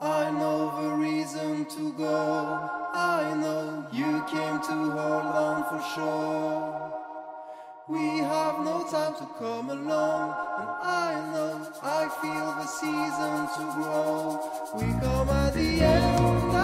I know the reason to go. I know you came to hold on for sure. We have no time to come along, and I know I feel the season to grow. We come at the end.